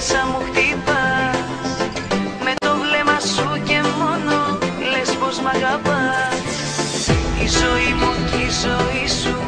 μέσα μου χτυπάς. Με το βλέμμα σου και μόνο λες πως μ' αγαπάς. Η ζωή μου και η ζωή σου